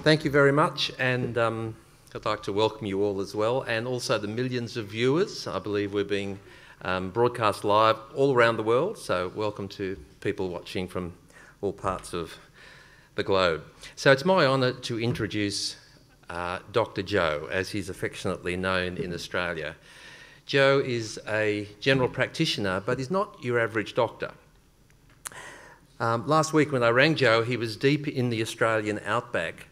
Thank you very much, and um, I'd like to welcome you all as well, and also the millions of viewers. I believe we're being um, broadcast live all around the world, so welcome to people watching from all parts of the globe. So it's my honour to introduce uh, Dr. Joe, as he's affectionately known in Australia. Joe is a general practitioner, but he's not your average doctor. Um, last week, when I rang Joe, he was deep in the Australian outback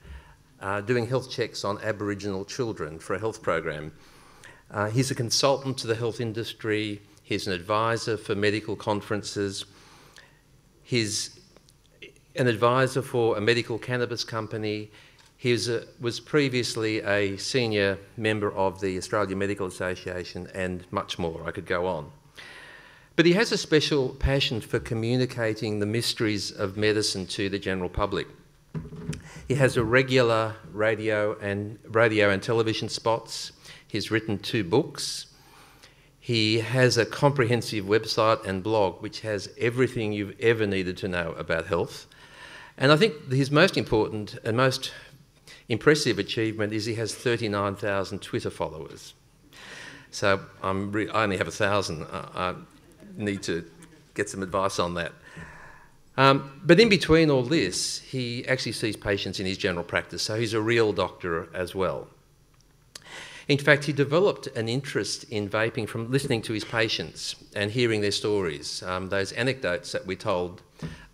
uh, doing health checks on Aboriginal children for a health program. Uh, he's a consultant to the health industry, he's an advisor for medical conferences, he's an advisor for a medical cannabis company. He was, a, was previously a senior member of the Australian Medical Association and much more. I could go on. But he has a special passion for communicating the mysteries of medicine to the general public. He has a regular radio and radio and television spots. He's written two books. He has a comprehensive website and blog which has everything you've ever needed to know about health. And I think his most important and most impressive achievement is he has 39,000 Twitter followers. So I only have a thousand. I need to get some advice on that. Um, but in between all this, he actually sees patients in his general practice, so he's a real doctor as well. In fact, he developed an interest in vaping from listening to his patients and hearing their stories. Um, those anecdotes that we told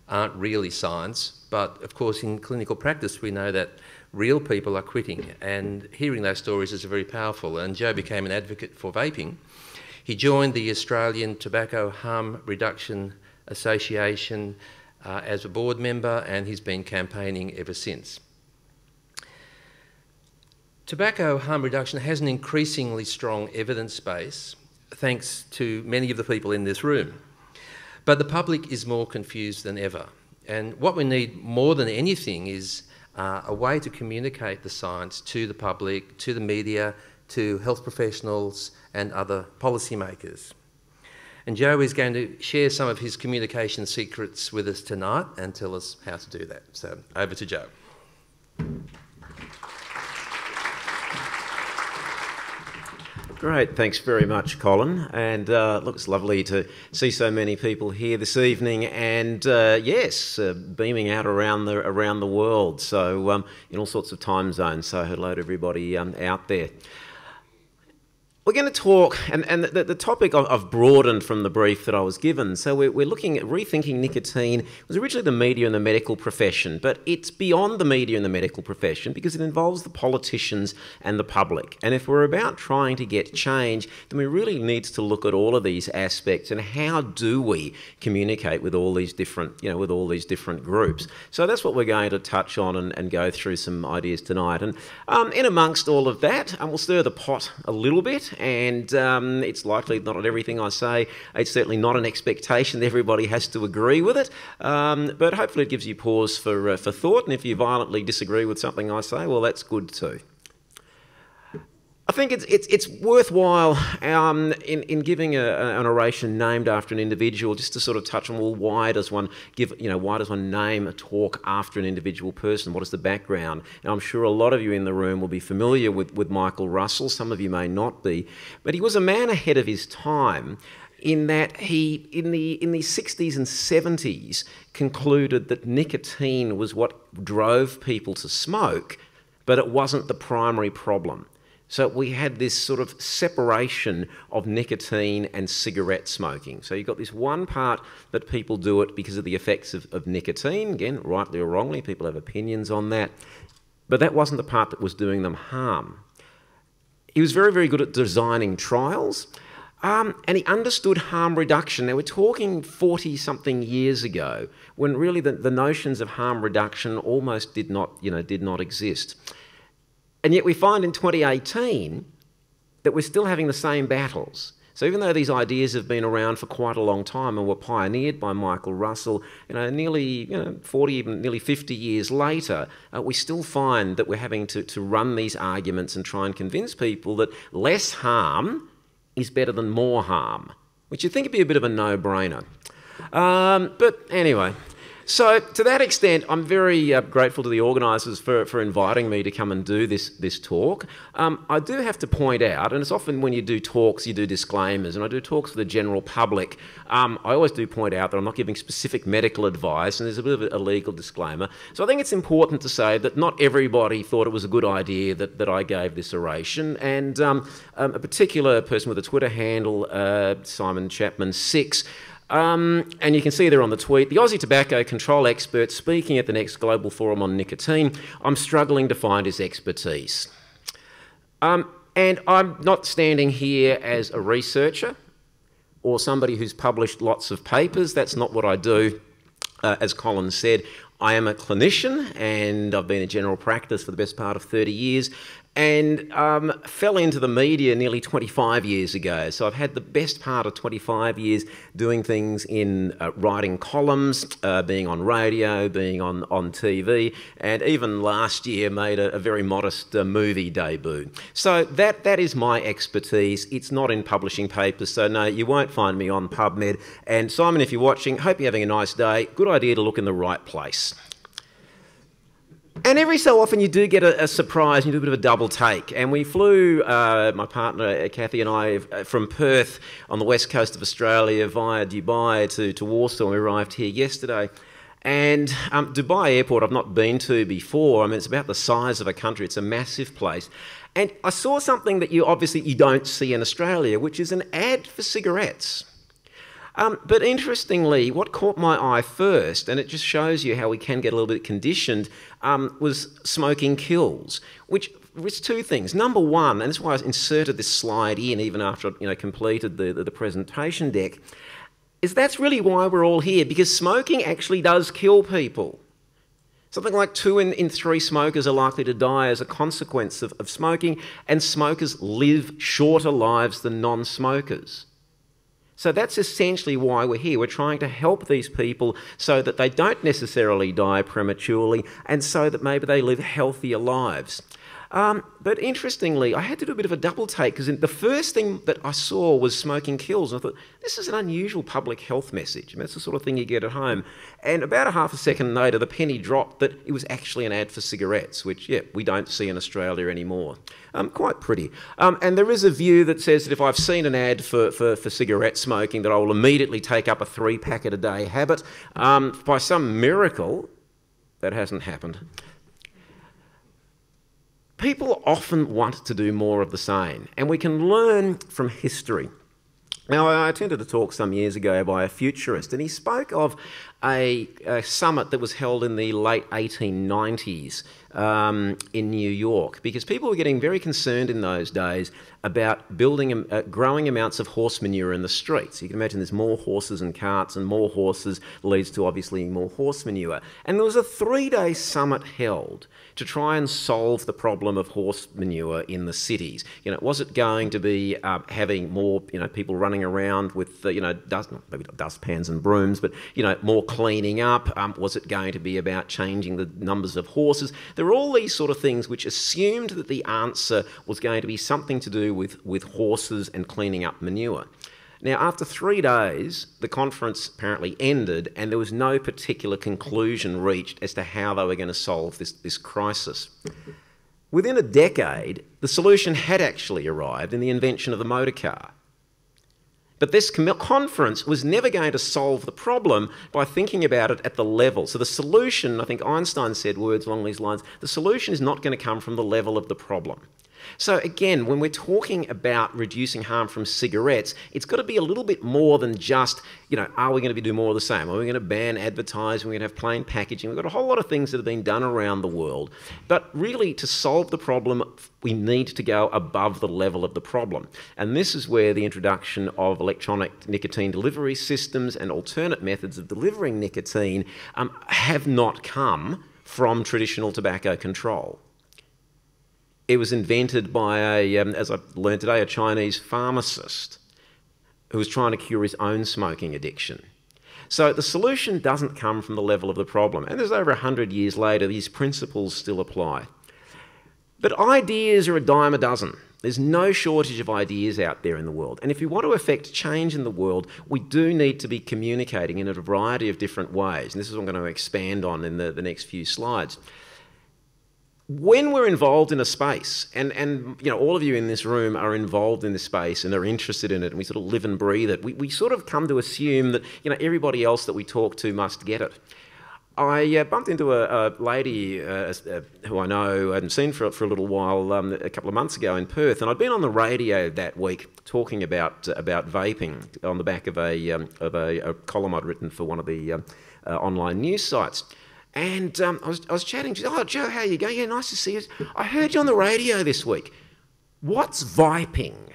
aren't really science, but of course, in clinical practice, we know that real people are quitting, and hearing those stories is very powerful. And Joe became an advocate for vaping. He joined the Australian Tobacco Harm Reduction Association uh, as a board member, and he's been campaigning ever since. Tobacco harm reduction has an increasingly strong evidence base, thanks to many of the people in this room. But the public is more confused than ever. And what we need more than anything is uh, a way to communicate the science to the public, to the media, to health professionals, and other policymakers. And Joe is going to share some of his communication secrets with us tonight and tell us how to do that. So over to Joe. Great, thanks very much, Colin. And uh, looks lovely to see so many people here this evening, and uh, yes, uh, beaming out around the around the world. So um, in all sorts of time zones. So hello to everybody um, out there. We're going to talk, and, and the, the topic I've broadened from the brief that I was given. So we're, we're looking at rethinking nicotine. It was originally the media and the medical profession, but it's beyond the media and the medical profession because it involves the politicians and the public. And if we're about trying to get change, then we really need to look at all of these aspects and how do we communicate with all these different, you know, with all these different groups. So that's what we're going to touch on and, and go through some ideas tonight. And um, in amongst all of that, and we'll stir the pot a little bit and um, it's likely not on everything I say. It's certainly not an expectation that everybody has to agree with it, um, but hopefully it gives you pause for, uh, for thought, and if you violently disagree with something I say, well, that's good too. I think it's, it's, it's worthwhile um, in, in giving a, an oration named after an individual just to sort of touch on, well, why does one give, you know, why does one name a talk after an individual person? What is the background? Now, I'm sure a lot of you in the room will be familiar with, with Michael Russell. Some of you may not be. But he was a man ahead of his time in that he, in the, in the 60s and 70s, concluded that nicotine was what drove people to smoke, but it wasn't the primary problem. So we had this sort of separation of nicotine and cigarette smoking. So you've got this one part that people do it because of the effects of, of nicotine. Again, rightly or wrongly, people have opinions on that. But that wasn't the part that was doing them harm. He was very, very good at designing trials. Um, and he understood harm reduction. Now, we're talking 40 something years ago when really the, the notions of harm reduction almost did not, you know, did not exist. And yet we find in 2018 that we're still having the same battles. So even though these ideas have been around for quite a long time and were pioneered by Michael Russell, you know, nearly you know, 40, even nearly 50 years later, uh, we still find that we're having to, to run these arguments and try and convince people that less harm is better than more harm, which you'd think would be a bit of a no-brainer. Um, but anyway, So, to that extent, I'm very uh, grateful to the organisers for, for inviting me to come and do this, this talk. Um, I do have to point out, and it's often when you do talks, you do disclaimers, and I do talks for the general public. Um, I always do point out that I'm not giving specific medical advice, and there's a bit of a legal disclaimer. So, I think it's important to say that not everybody thought it was a good idea that, that I gave this oration, and um, um a particular person with a Twitter handle, uh, Simon Chapman6, um, and you can see there on the tweet the Aussie tobacco control expert speaking at the next Global Forum on Nicotine. I'm struggling to find his expertise. Um, and I'm not standing here as a researcher or somebody who's published lots of papers. That's not what I do. Uh, as Colin said, I am a clinician and I've been in general practice for the best part of 30 years and um, fell into the media nearly 25 years ago. So I've had the best part of 25 years doing things in uh, writing columns, uh, being on radio, being on, on TV, and even last year made a, a very modest uh, movie debut. So that, that is my expertise. It's not in publishing papers, so no, you won't find me on PubMed. And Simon, if you're watching, hope you're having a nice day. Good idea to look in the right place. And every so often you do get a, a, surprise, you do a bit of a double take. And we flew, uh, my partner uh, Kathy and I, uh, from Perth on the west coast of Australia via Dubai to, to Warsaw. We arrived here yesterday. And um, Dubai Airport, I've not been to before. I mean, it's about the size of a country. It's a massive place. And I saw something that you obviously you don't see in Australia, which is an ad for cigarettes. Um, but interestingly, what caught my eye first, and it just shows you how we can get a little bit conditioned, um, was smoking kills, which was two things. Number one, and that's why I inserted this slide in even after I you know, completed the, the, the presentation deck, is that's really why we're all here, because smoking actually does kill people. Something like two in, in three smokers are likely to die as a consequence of, of smoking, and smokers live shorter lives than non smokers. So that's essentially why we're here. We're trying to help these people so that they don't necessarily die prematurely and so that maybe they live healthier lives. Um, but interestingly, I had to do a bit of a double take because the first thing that I saw was smoking kills. And I thought, this is an unusual public health message. That's the sort of thing you get at home. And about a half a second later, the penny dropped that it was actually an ad for cigarettes, which, yeah, we don't see in Australia anymore. Um, quite pretty. Um, and there is a view that says that if I've seen an ad for, for, for cigarette smoking, that I will immediately take up a three packet a day habit. Um, by some miracle, that hasn't happened people often want to do more of the same, and we can learn from history. Now, I attended a talk some years ago by a futurist, and he spoke of a, a summit that was held in the late 1890s um, in New York because people were getting very concerned in those days about building uh, growing amounts of horse manure in the streets. You can imagine there's more horses and carts, and more horses leads to obviously more horse manure. And there was a three day summit held to try and solve the problem of horse manure in the cities. You know, was it going to be uh, having more you know people running around with uh, you know dust, maybe not dustpans and brooms, but you know more cleaning up? Um, was it going to be about changing the numbers of horses? There are all these sort of things which assumed that the answer was going to be something to do with, with horses and cleaning up manure. Now, after three days, the conference apparently ended, and there was no particular conclusion reached as to how they were going to solve this, this crisis. Within a decade, the solution had actually arrived in the invention of the motor car. But this conference was never going to solve the problem by thinking about it at the level. So the solution, I think Einstein said words along these lines, the solution is not going to come from the level of the problem. So, again, when we're talking about reducing harm from cigarettes, it's got to be a little bit more than just, you know, are we going to doing more of the same? Are we going to ban advertising? We're going to have plain packaging. We've got a whole lot of things that have been done around the world. But really, to solve the problem, we need to go above the level of the problem. And this is where the introduction of electronic nicotine delivery systems and alternate methods of delivering nicotine um, have not come from traditional tobacco control. It was invented by a, um, as I've learned today, a Chinese pharmacist who was trying to cure his own smoking addiction. So the solution doesn't come from the level of the problem. And there's over 100 years later, these principles still apply. But ideas are a dime a dozen. There's no shortage of ideas out there in the world. And if we want to affect change in the world, we do need to be communicating in a variety of different ways. And this is what I'm going to expand on in the, the next few slides. When we're involved in a space, and, and you know, all of you in this room are involved in this space and are interested in it, and we sort of live and breathe it, we, we sort of come to assume that you know, everybody else that we talk to must get it. I uh, bumped into a, a lady uh, uh, who I know I hadn't seen for, for a little while um, a couple of months ago in Perth, and I'd been on the radio that week talking about uh, about vaping on the back of a um, of a, a, column I'd written for one of the um, uh, online news sites. And um, I, was, I was chatting. She said, "Oh, Joe, how are you going? Yeah, nice to see you. I heard you on the radio this week. What's vaping?"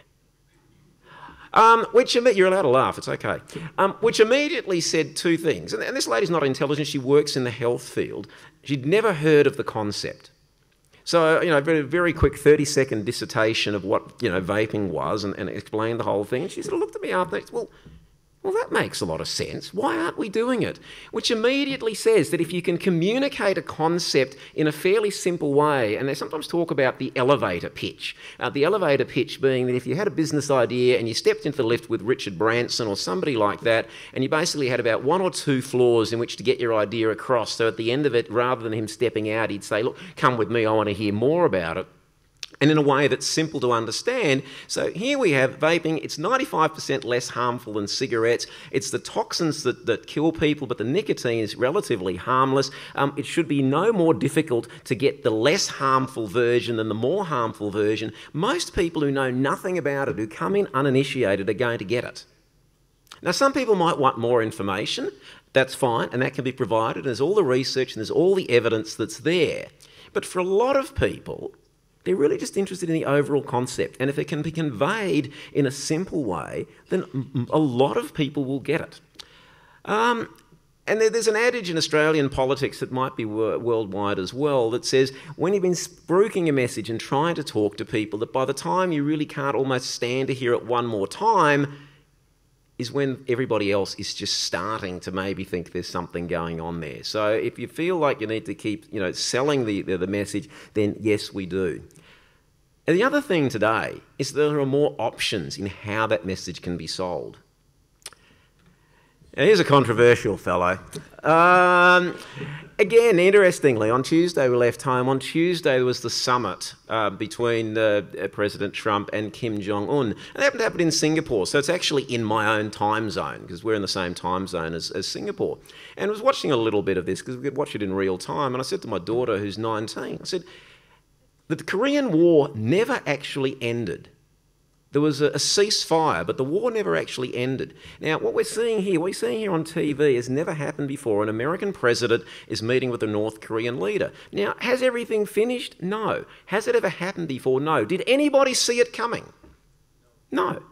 Um, which you're allowed to laugh, it's okay. Um, which immediately said two things. And, and this lady's not intelligent, she works in the health field. She'd never heard of the concept. So, you know, very, very quick 30 second dissertation of what, you know, vaping was and, and explained the whole thing. And she sort of looked at me after, well, well, that makes a lot of sense. Why aren't we doing it? Which immediately says that if you can communicate a concept in a fairly simple way, and they sometimes talk about the elevator pitch. Uh, the elevator pitch being that if you had a business idea and you stepped into the lift with Richard Branson or somebody like that, and you basically had about one or two floors in which to get your idea across, so at the end of it, rather than him stepping out, he'd say, Look, come with me, I want to hear more about it and in a way that's simple to understand. So here we have vaping, it's 95% less harmful than cigarettes. It's the toxins that, that kill people, but the nicotine is relatively harmless. Um, it should be no more difficult to get the less harmful version than the more harmful version. Most people who know nothing about it, who come in uninitiated, are going to get it. Now, some people might want more information. That's fine, and that can be provided. There's all the research and there's all the evidence that's there. But for a lot of people, they're really just interested in the overall concept. And if it can be conveyed in a simple way, then a lot of people will get it. Um, and there's an adage in Australian politics that might be worldwide as well that says when you've been spruiking a message and trying to talk to people, that by the time you really can't almost stand to hear it one more time, is when everybody else is just starting to maybe think there's something going on there. So if you feel like you need to keep, you know, selling the, the, the message, then yes, we do. And the other thing today is there are more options in how that message can be sold. Now, here's a controversial fellow. Um, again, interestingly, on Tuesday we left home. On Tuesday there was the summit uh, between uh, President Trump and Kim Jong Un. And that happened, happened in Singapore, so it's actually in my own time zone because we're in the same time zone as, as Singapore. And I was watching a little bit of this because we could watch it in real time. And I said to my daughter, who's 19, I said, that the Korean War never actually ended. There was a, a, ceasefire, but the war never actually ended. Now, what we're seeing here, what we're seeing here on TV has never happened before. An American president is meeting with a North Korean leader. Now, has everything finished? No. Has it ever happened before? No. Did anybody see it coming? No.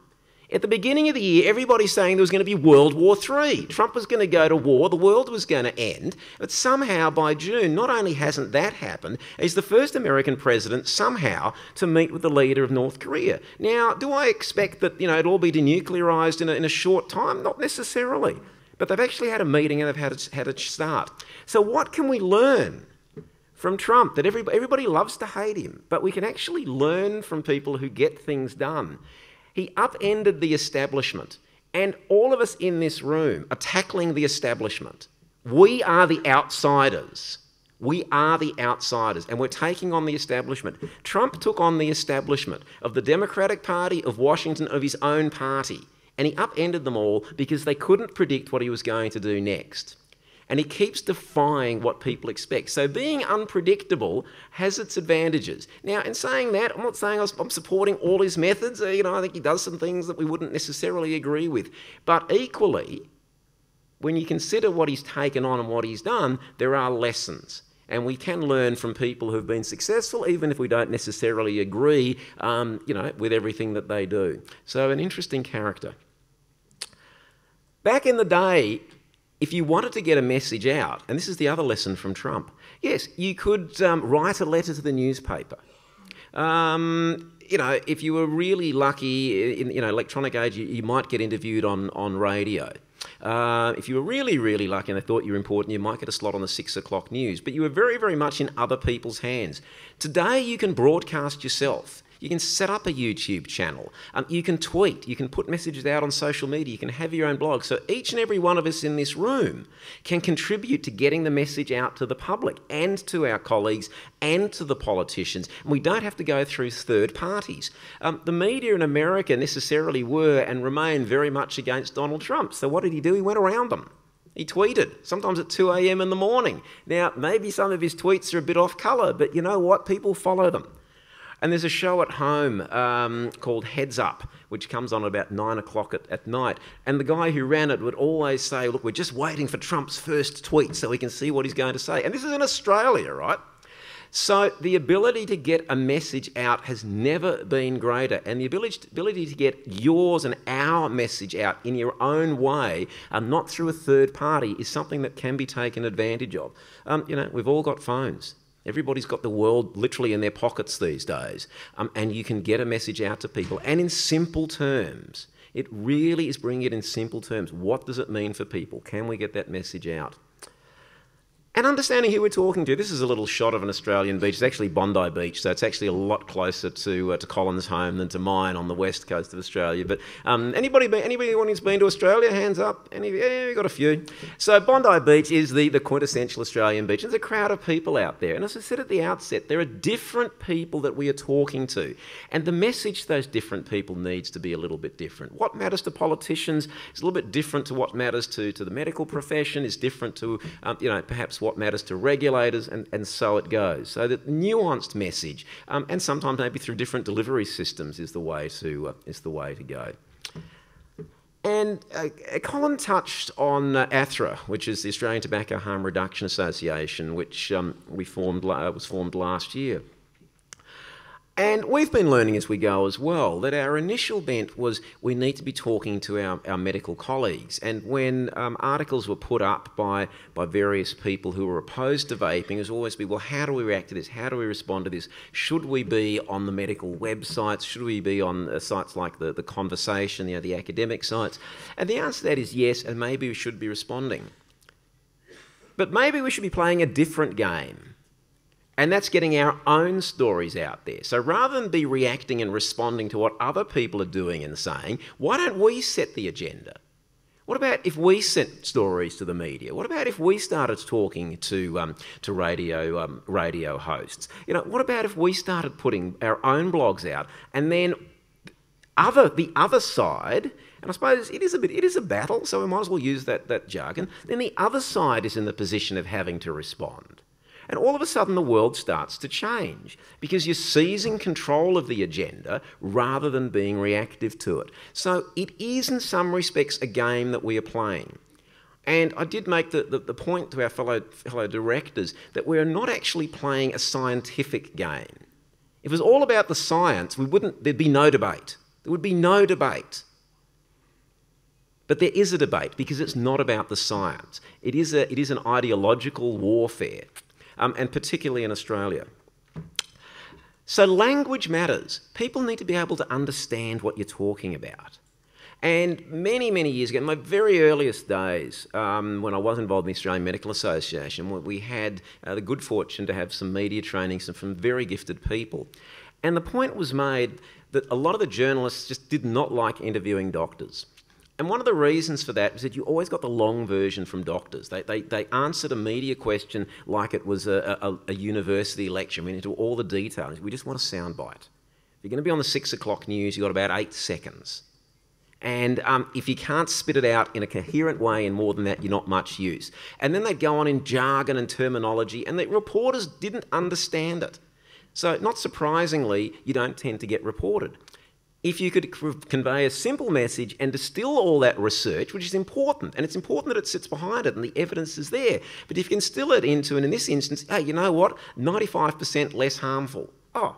At the beginning of the year, everybody's saying there was going to be World War III. Trump was going to go to war, the world was going to end. But somehow by June, not only hasn't that happened, he's the first American president somehow to meet with the leader of North Korea. Now, do I expect that you know it'll all be denuclearized in a, in a short time? Not necessarily. But they've actually had a meeting and they've had a, had a start. So, what can we learn from Trump? That everybody, everybody loves to hate him, but we can actually learn from people who get things done. He upended the establishment. And all of us in this room are tackling the establishment. We are the outsiders. We are the outsiders, and we're taking on the establishment. Trump took on the establishment of the Democratic Party, of Washington, of his own party, and he upended them all because they couldn't predict what he was going to do next and he keeps defying what people expect. So being unpredictable has its advantages. Now, in saying that, I'm not saying I'm supporting all his methods. Uh, you know, I think he does some things that we wouldn't necessarily agree with. But equally, when you consider what he's taken on and what he's done, there are lessons. And we can learn from people who've been successful, even if we don't necessarily agree, um, you know, with everything that they do. So, an interesting character. Back in the day, if you wanted to get a message out, and this is the other lesson from Trump, yes, you could um, write a letter to the newspaper. Um, you know, if you were really lucky in you know electronic age, you, you might get interviewed on on radio. Uh, if you were really, really lucky and they thought you were important, you might get a slot on the six o'clock news. But you were very, very much in other people's hands. Today, you can broadcast yourself. You can set up a YouTube channel. Um, you can tweet. You can put messages out on social media. You can have your own blog. So each and every one of us in this room can contribute to getting the message out to the public and to our colleagues and to the politicians. And we don't have to go through third parties. Um, the media in America necessarily were and remain very much against Donald Trump. So what did he do? He went around them. He tweeted, sometimes at 2 a.m. in the morning. Now, maybe some of his tweets are a bit off colour, but you know what? People follow them. And there's a show at home um, called Heads Up, which comes on at about nine o'clock at, at night. And the guy who ran it would always say, Look, we're just waiting for Trump's first tweet so we can see what he's going to say. And this is in Australia, right? So the ability to get a message out has never been greater, and the ability, to get yours and our message out in your own way, and not through a third party, is something that can be taken advantage of. Um, you know, we've all got phones. Everybody's got the world literally in their pockets these days, um, and you can get a message out to people, and in simple terms. It really is bringing it in simple terms. What does it mean for people? Can we get that message out? And understanding who we're talking to, this is a little shot of an Australian beach. It's actually Bondi Beach, so it's actually a lot closer to uh, to Colin's home than to mine on the west coast of Australia. But um, anybody anybody who's been to Australia, hands up. Any, yeah, we got a few. So Bondi Beach is the, the quintessential Australian beach. There's a crowd of people out there, and as I said at the outset, there are different people that we are talking to, and the message those different people needs to be a little bit different. What matters to politicians is a little bit different to what matters to to the medical profession. Is different to um, you know perhaps what matters to regulators, and, and so it goes. So that nuanced message, um, and sometimes maybe through different delivery systems, is the way to uh, is the way to go. And uh, Colin touched on uh, ATHRA, which is the Australian Tobacco Harm Reduction Association, which um, we formed was formed last year. And we've been learning as we go as well that our initial bent was we need to be talking to our, our medical colleagues. And when um, articles were put up by, by various people who were opposed to vaping, it was always be, well, how do we react to this? How do we respond to this? Should we be on the medical websites? Should we be on uh, sites like the, the conversation, you know, the academic sites? And the answer to that is yes, and maybe we should be responding. But maybe we should be playing a different game and that's getting our own stories out there. So rather than be reacting and responding to what other people are doing and saying, why don't we set the agenda? What about if we sent stories to the media? What about if we started talking to um, to radio um, radio hosts? You know, what about if we started putting our own blogs out, and then other the other side? And I suppose it is a bit it is a battle, so we might as well use that that jargon. Then the other side is in the position of having to respond. And all of a sudden, the world starts to change because you're seizing control of the agenda rather than being reactive to it. So, it is, in some respects, a game that we are playing. And I did make the, the, the, point to our fellow, fellow directors that we're not actually playing a scientific game. If it was all about the science, we wouldn't, there'd be no debate. There would be no debate. But there is a debate because it's not about the science. It is, a, it is an ideological warfare um, and particularly in Australia. So, language matters. People need to be able to understand what you're talking about. And many, many years ago, in my very earliest days, um, when I was involved in the Australian Medical Association, we had uh, the good fortune to have some media training from very gifted people. And the point was made that a lot of the journalists just did not like interviewing doctors. And one of the reasons for that is that you always got the long version from doctors. They, they, they answered a media question like it was a, a, a university lecture. I mean, into all the details. We just want a soundbite. If you're going to be on the six o'clock news, you've got about eight seconds. And um, if you can't spit it out in a coherent way and more than that, you're not much use. And then they'd go on in jargon and terminology, and the reporters didn't understand it. So, not surprisingly, you don't tend to get reported if you could convey a simple message and distill all that research, which is important, and it's important that it sits behind it and the evidence is there, but if you can distill it into, and in this instance, hey, you know what, 95% less harmful. Oh,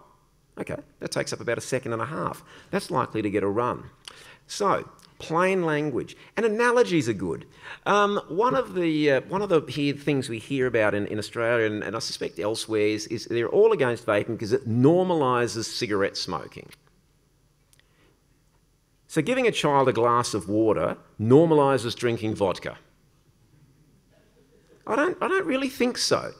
okay, that takes up about a second and a half. That's likely to get a run. So, plain language and analogies are good. Um, one of the uh, one of the things we hear about in, in Australia and, and I suspect elsewhere is, is they're all against vaping because it normalises cigarette smoking. So, giving a child a glass of water normalises drinking vodka. I don't, I don't really think so.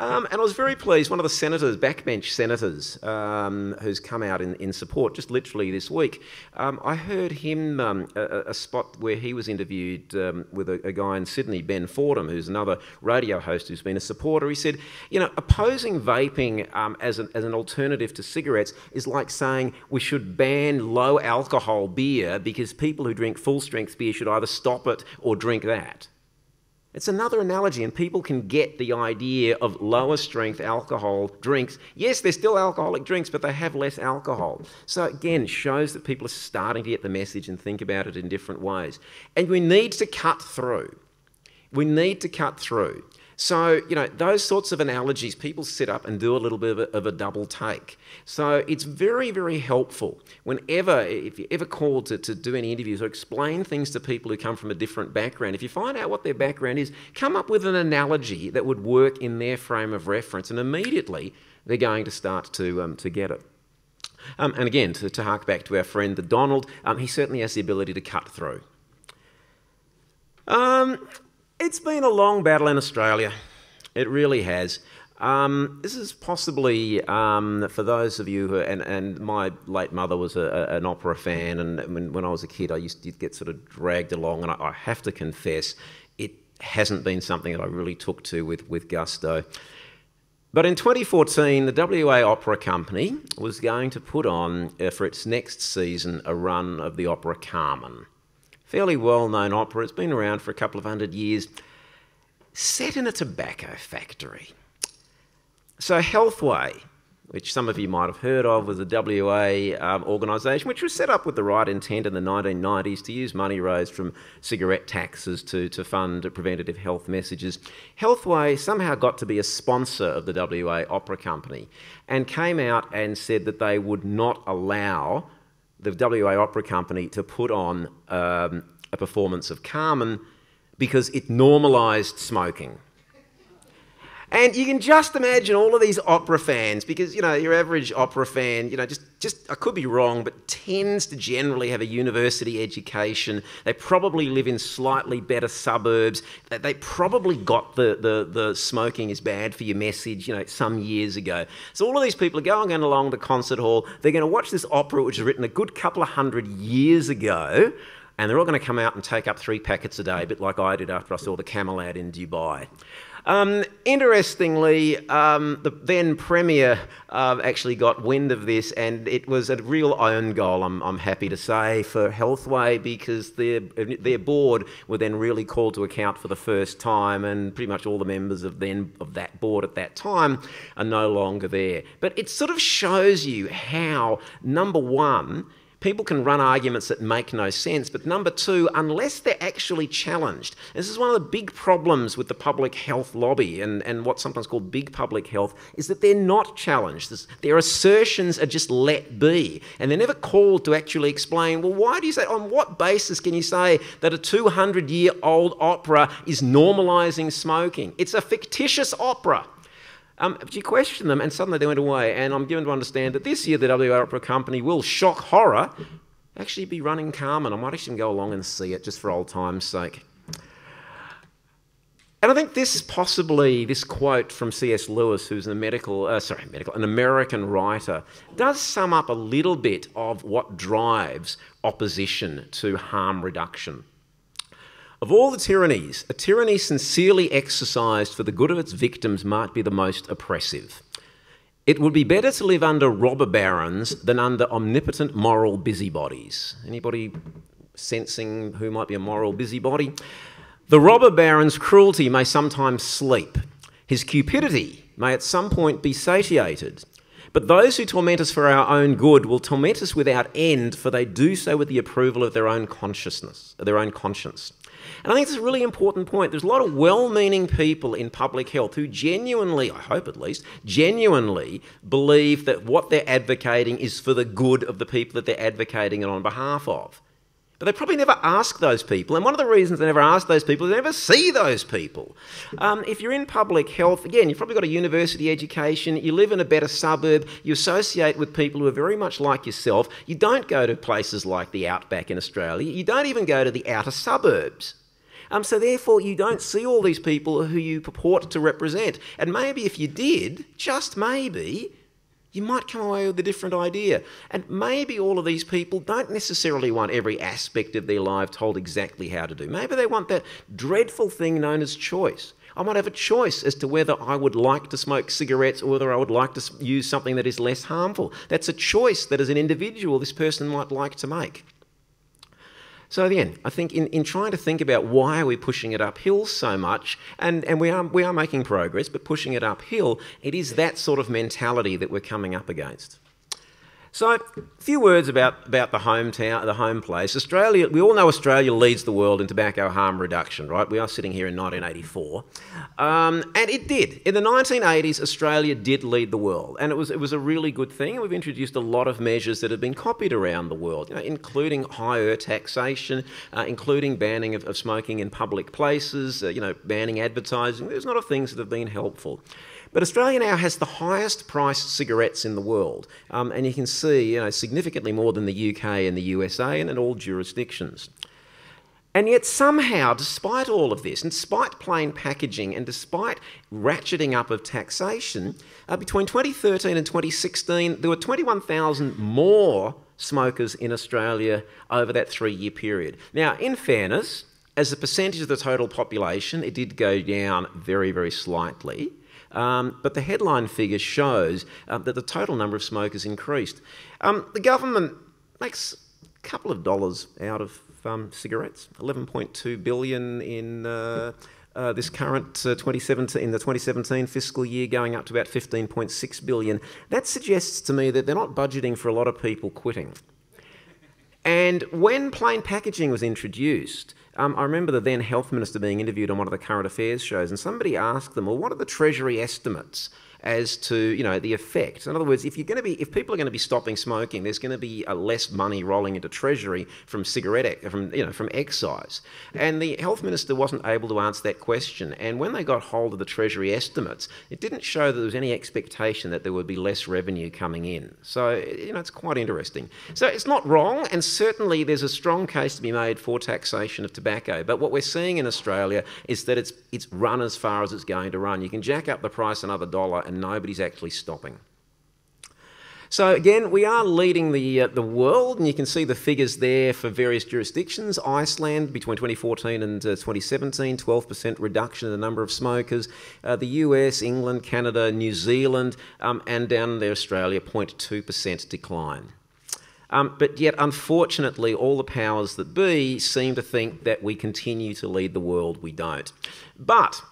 Um, and I was very pleased. One of the senators, backbench senators, um, who's come out in, in support just literally this week, um, I heard him um, a, a, spot where he was interviewed um, with a, a, guy in Sydney, Ben Fordham, who's another radio host who's been a supporter. He said, you know, opposing vaping um, as, an, as an alternative to cigarettes is like saying we should ban low alcohol beer because people who drink full strength beer should either stop it or drink that. It's another analogy, and people can get the idea of lower strength alcohol drinks. Yes, they're still alcoholic drinks, but they have less alcohol. So, again, shows that people are starting to get the message and think about it in different ways. And we need to cut through. We need to cut through. So, you know, those sorts of analogies, people sit up and do a little bit of a, of a, double take. So it's very, very helpful whenever, if you're ever called to, to do any interviews or explain things to people who come from a different background, if you find out what their background is, come up with an analogy that would work in their frame of reference, and immediately they're going to start to, um, to get it. Um, and again, to, to hark back to our friend the Donald, um, he certainly has the ability to cut through. Um, it's been a long battle in Australia. It really has. Um, this is possibly um, for those of you who, and, and my late mother was a, an opera fan, and when, when, I was a kid, I used to get sort of dragged along, and I, I, have to confess, it hasn't been something that I really took to with, with gusto. But in 2014, the WA Opera Company was going to put on, uh, for its next season, a run of the opera Carmen fairly well known opera. It's been around for a couple of hundred years, set in a tobacco factory. So, Healthway, which some of you might have heard of, was a WA um, organisation which was set up with the right intent in the 1990s to use money raised from cigarette taxes to, to fund preventative health messages. Healthway somehow got to be a sponsor of the WA Opera Company and came out and said that they would not allow the WA Opera Company to put on um, a performance of Carmen because it normalised smoking. And you can just imagine all of these opera fans, because you know your average opera fan, you know, just just I could be wrong, but tends to generally have a university education. They probably live in slightly better suburbs. They probably got the the, the smoking is bad for your message, you know, some years ago. So all of these people are going along the concert hall. They're going to watch this opera, which was written a good couple of hundred years ago and they're all going to come out and take up three packets a day, a bit like I did after I saw the camel ad in Dubai. Um, interestingly, um, the then Premier uh, actually got wind of this, and it was a real own goal, I'm, I'm happy to say, for Healthway because their, their board were then really called to account for the first time, and pretty much all the members of, then, of that board at that time are no longer there. But it sort of shows you how, number one, people can run arguments that make no sense. But number two, unless they're actually challenged, this is one of the big problems with the public health lobby and, and what's sometimes called big public health, is that they're not challenged. Their assertions are just let be. And they're never called to actually explain, well, why do you say, on what basis can you say that a 200 year old opera is normalising smoking? It's a fictitious opera. Um, but you question them, and suddenly they went away. And I'm given to understand that this year the WA Opera Company will shock horror actually be running Carmen. I might actually go along and see it just for old time's sake. And I think this possibly, this quote from C.S. Lewis, who's a medical, uh, sorry, medical, an American writer, does sum up a little bit of what drives opposition to harm reduction. Of all the tyrannies, a tyranny sincerely exercised for the good of its victims might be the most oppressive. It would be better to live under robber barons than under omnipotent moral busybodies. Anybody sensing who might be a moral busybody? The robber baron's cruelty may sometimes sleep. His cupidity may at some point be satiated. But those who torment us for our own good will torment us without end, for they do so with the approval of their own consciousness, their own conscience. And I think it's a really important point. There's a lot of well meaning people in public health who genuinely, I hope at least, genuinely believe that what they're advocating is for the good of the people that they're advocating it on behalf of. But they probably never ask those people. And one of the reasons they never ask those people is they never see those people. Um, if you're in public health, again, you've probably got a university education, you live in a better suburb, you associate with people who are very much like yourself. You don't go to places like the outback in Australia, you don't even go to the outer suburbs. Um, so therefore, you don't see all these people who you purport to represent. And maybe if you did, just maybe, you might come away with a different idea. And maybe all of these people don't necessarily want every aspect of their life told exactly how to do. Maybe they want that dreadful thing known as choice. I might have a choice as to whether I would like to smoke cigarettes or whether I would like to use something that is less harmful. That's a choice that, as an individual, this person might like to make. So again, I think in, in trying to think about why are we pushing it uphill so much, and, and we, are, we are making progress, but pushing it uphill, it is that sort of mentality that we're coming up against. So, a few words about, about the hometown, the home place. Australia, we all know Australia leads the world in tobacco harm reduction, right? We are sitting here in 1984. Um, and it did. In the 1980s, Australia did lead the world. And it was, it was a really good thing. We've introduced a lot of measures that have been copied around the world, you know, including higher taxation, uh, including banning of, of, smoking in public places, uh, you know, banning advertising. There's a lot of things that have been helpful. But Australia now has the highest priced cigarettes in the world, um, and you can you know, significantly more than the UK and the USA and in all jurisdictions. And yet, somehow, despite all of this, despite plain packaging, and despite ratcheting up of taxation, uh, between 2013 and 2016, there were 21,000 more smokers in Australia over that three year period. Now, in fairness, as a percentage of the total population, it did go down very, very slightly. Um, but the headline figure shows uh, that the total number of smokers increased. Um, the government makes a couple of dollars out of um, cigarettes, 11.2 billion in. Uh, uh, this current uh, 2017 in the 2017 fiscal year going up to about 15.6 billion that suggests to me that they're not budgeting for a lot of people quitting and when plain packaging was introduced um, I remember the then health minister being interviewed on one of the current affairs shows, and somebody asked them, "Well, what are the Treasury estimates as to you know the effect. In other words, if you're going to be if people are going to be stopping smoking, there's going to be a less money rolling into treasury from cigarette from you know from excise. And the health minister wasn't able to answer that question. And when they got hold of the treasury estimates, it didn't show that there was any expectation that there would be less revenue coming in. So you know it's quite interesting. So it's not wrong, and certainly there's a strong case to be made for taxation of tobacco. But what we're seeing in Australia is that it's it's run as far as it's going to run. You can jack up the price another dollar and nobody's actually stopping. So again, we are leading the uh, the world, and you can see the figures there for various jurisdictions. Iceland between 2014 and uh, 2017, 12% reduction in the number of smokers. Uh, the US, England, Canada, New Zealand, um, and down there Australia, 0.2% decline. Um, but yet, unfortunately, all the powers that be seem to think that we continue to lead the world. We don't. But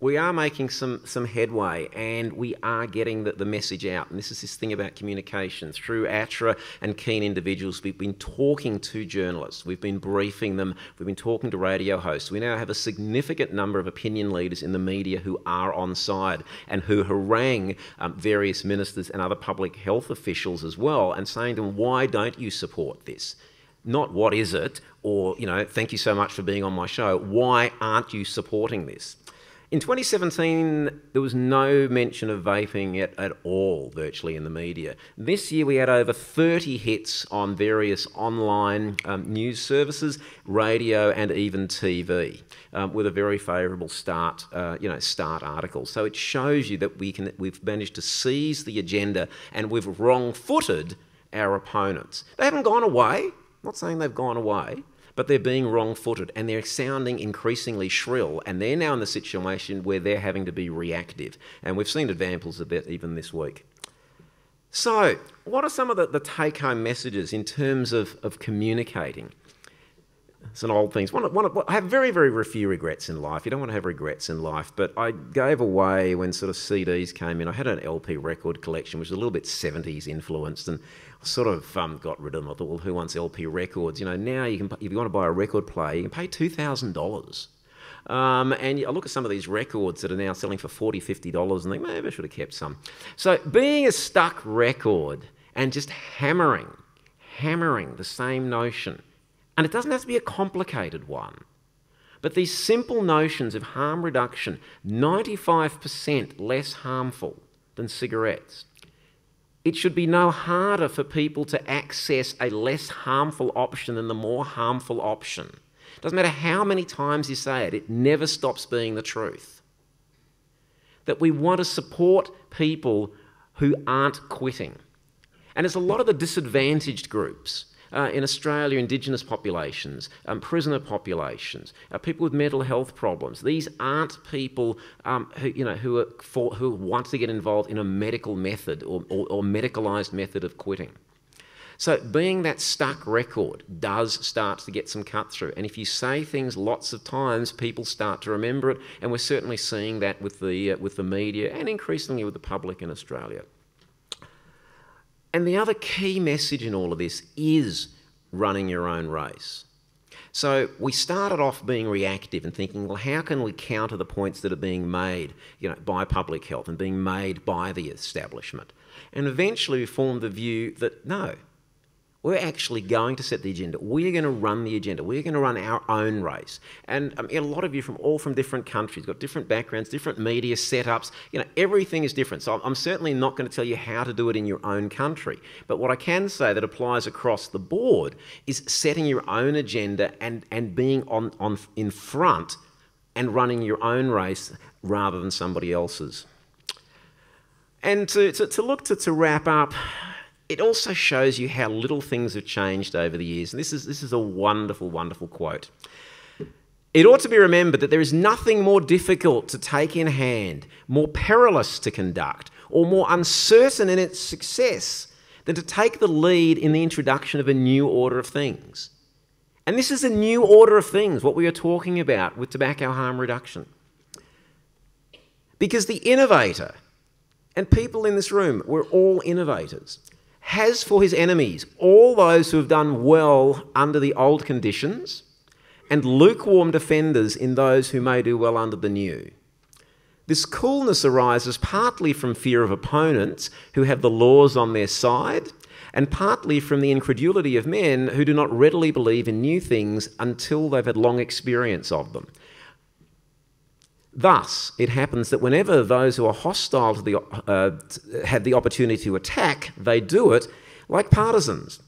we are making some, some headway and we are getting the, the message out. And this is this thing about communication. Through ATHRA and keen individuals, we've been talking to journalists, we've been briefing them, we've been talking to radio hosts. We now have a significant number of opinion leaders in the media who are on side and who harangue um, various ministers and other public health officials as well and saying to them, why don't you support this? Not what is it, or, you know, thank you so much for being on my show. Why aren't you supporting this? In 2017, there was no mention of vaping at, at all, virtually, in the media. This year, we had over 30 hits on various online um, news services, radio, and even TV, um, with a very favourable start, uh, you know, start article. So it shows you that we can, we've managed to seize the agenda and we've wrong-footed our opponents. They haven't gone away. I'm not saying they've gone away but they're being wrong footed and they're sounding increasingly shrill. And they're now in the situation where they're having to be reactive. And we've seen examples of that even this week. So, what are some of the, the take home messages in terms of, of communicating? Some old things. One, one, I have very, very few regrets in life. You don't want to have regrets in life, but I gave away when sort of CDs came in. I had an LP record collection, which was a little bit 70s influenced, and I sort of um, got rid of them. I thought, well, who wants LP records? You know, now you can, if you want to buy a record player, you can pay two thousand dollars. Um, and I look at some of these records that are now selling for $40, $50 and think, maybe I should have kept some. So being a stuck record and just hammering, hammering the same notion, and it doesn't have to be a complicated one, but these simple notions of harm reduction, 95% less harmful than cigarettes, it should be no harder for people to access a less harmful option than the more harmful option. Doesn't matter how many times you say it, it never stops being the truth. That we want to support people who aren't quitting. And it's a lot of the disadvantaged groups uh, in Australia, Indigenous populations, um, prisoner populations, uh, people with mental health problems. These aren't people um, who, you know, who, are for, who want to get involved in a medical method or, or, or medicalised method of quitting. So, being that stuck record does start to get some cut through. And if you say things lots of times, people start to remember it. And we're certainly seeing that with the, uh, with the media and increasingly with the public in Australia. And the other key message in all of this is running your own race. So we started off being reactive and thinking, well, how can we counter the points that are being made, you know, by public health and being made by the establishment? And eventually we formed the view that no, we're actually going to set the agenda. We're going to run the agenda. We're going to run our own race. And I mean, a lot of you from all from different countries, got different backgrounds, different media setups. You know, everything is different. So I'm certainly not going to tell you how to do it in your own country. But what I can say that applies across the board is setting your own agenda and, and being on, on in front and running your own race rather than somebody else's. And to, to, to look to, to wrap up, it also shows you how little things have changed over the years. And this is, this is a wonderful, wonderful quote. It ought to be remembered that there is nothing more difficult to take in hand, more perilous to conduct, or more uncertain in its success than to take the lead in the introduction of a new order of things. And this is a new order of things, what we are talking about with tobacco harm reduction. Because the innovator, and people in this room, we're all innovators has for his enemies all those who have done well under the old conditions, and lukewarm defenders in those who may do well under the new. This coolness arises partly from fear of opponents who have the laws on their side, and partly from the incredulity of men who do not readily believe in new things until they've had long experience of them. Thus, it happens that whenever those who are hostile to the, uh, have the opportunity to attack, they do it like partisans,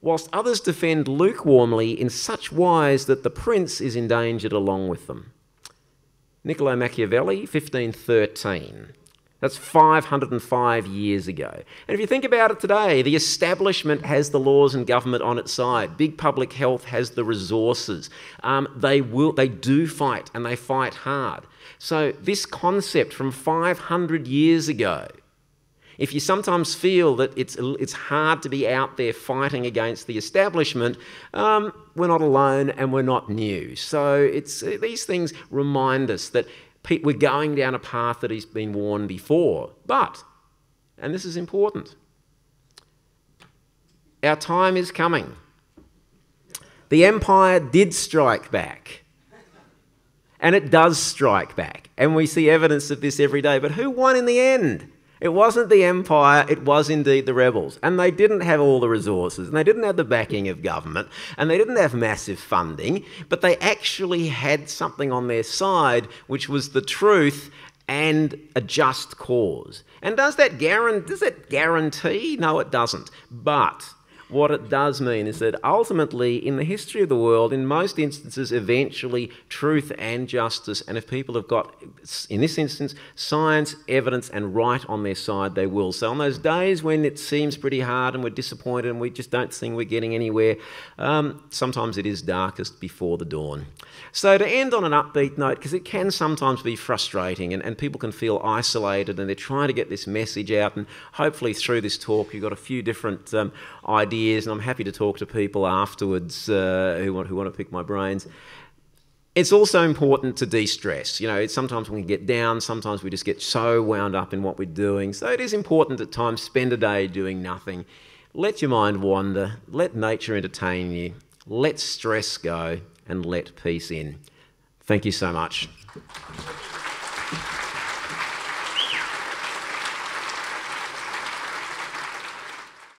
whilst others defend lukewarmly in such wise that the prince is endangered along with them. Niccolo Machiavelli, 1513. That's 505 years ago. And if you think about it today, the establishment has the laws and government on its side. Big public health has the resources. Um, they will, they do fight, and they fight hard. So, this concept from 500 years ago, if you sometimes feel that it's, it's hard to be out there fighting against the establishment, um, we're not alone and we're not new. So, it's, these things remind us that we're going down a path that he's been worn before. But, and this is important, our time is coming. The empire did strike back. And it does strike back. And we see evidence of this every day. But who won in the end? It wasn't the empire, it was indeed the rebels. And they didn't have all the resources, and they didn't have the backing of government, and they didn't have massive funding, but they actually had something on their side, which was the truth and a just cause. And does that guarantee, does that guarantee? No, it doesn't. But what it does mean is that ultimately, in the history of the world, in most instances, eventually truth and justice, and if people have got, in this instance, science, evidence, and right on their side, they will. So, on those days when it seems pretty hard and we're disappointed and we just don't think we're getting anywhere, um, sometimes it is darkest before the dawn. So, to end on an upbeat note, because it can sometimes be frustrating and, and people can feel isolated and they're trying to get this message out, and hopefully through this talk, you've got a few different um, ideas and I'm happy to talk to people afterwards uh, who, want, who want to pick my brains. It's also important to de stress. You know, sometimes when we get down, sometimes we just get so wound up in what we're doing. So it is important at times spend a day doing nothing. Let your mind wander, let nature entertain you, let stress go, and let peace in. Thank you so much.